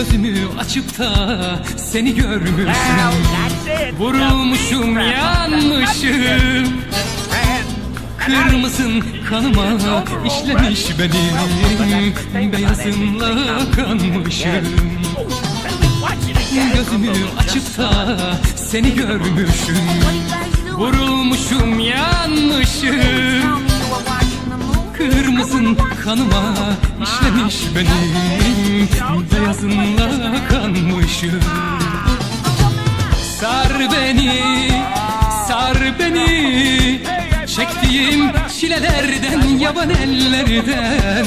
Gözümü açıp da seni it. Vurulmuşum yanmışım Kırmızın kanıma işlemiş benim. Beyazınla kanmışım. Gözümü açıp da seni görmüşüm. Vurulmuşum yanmışım Kırmızın kanıma işlemiş benim Beyazınla kanmışım. Sar beni, sar beni. Çektiğim çilelerden, yaban ellerden.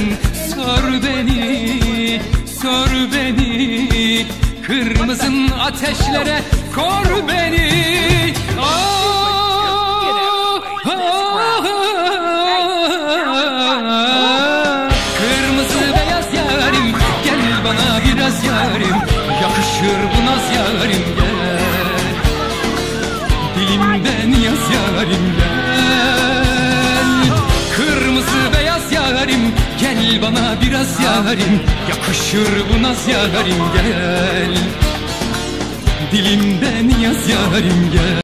Sor beni, sor beni. Kırmızın ateşlere kor beni. Oh, oh, oh. Kırmızı beyaz yarim Gel bana biraz yarim Yakışır bu naz yarim gel. Dilimden yaz yarim gel. Kırmızı beyaz yarim Gel bana biraz yarim Yakışır bu naz yarim gel. Dilimden yaz yarim gel